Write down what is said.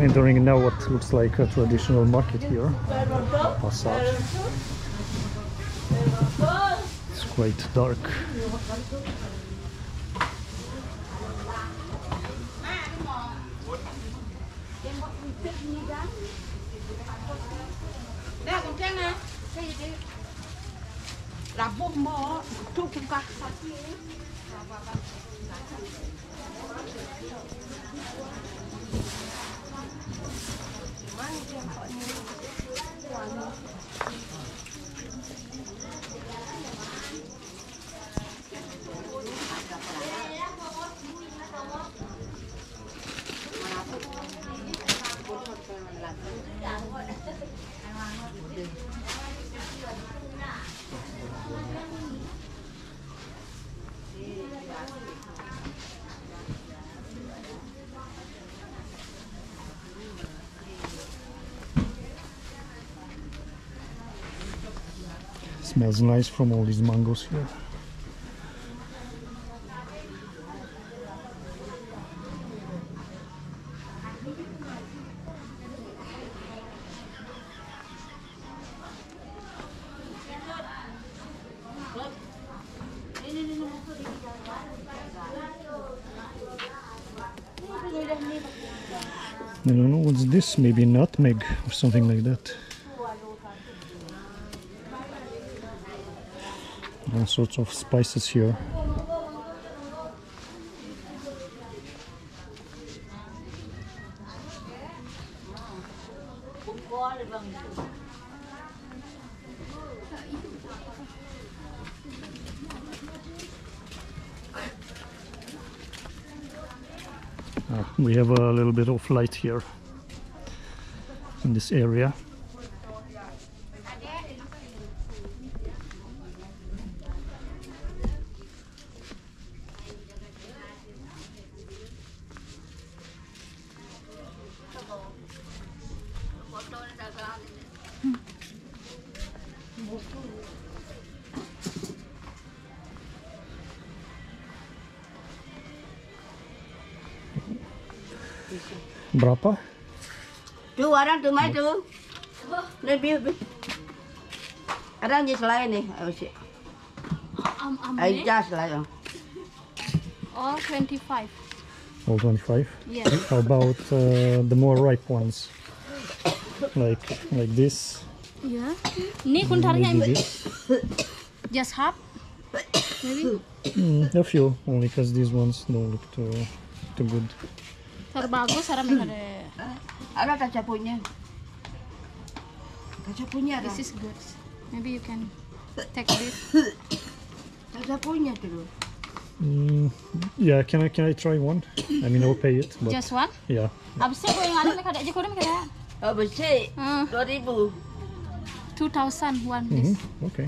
entering now what looks like a traditional market here. Pasar. It's quite dark. Smells nice from all these mangoes here. I don't know what's this, maybe nutmeg or something like that. All sorts of spices here. Ah, we have a little bit of light here in this area. Berapa? Chú orang tu mai tu. Đây biu biu. Ada như selain ni. Oh shit. Um, um, Ai ja selain. All 25. All 25. Yes. How about uh, the more ripe ones? Like like this, Iya. Ini kuntarnya just half. Maybe. Mm, a few only because these ones don't look too too good. Terbagus cara mengade. Ada kaca punya. Kaca punya ada. This is good. Maybe you can take this. Kaca punya dulu. Mm, yeah, can I can I try one? I mean, I'll pay it. But Just one? Yeah. Abis itu yang ada mereka ada je kau. Abis itu ah. dua ribu. 2001 mm -hmm. Okay.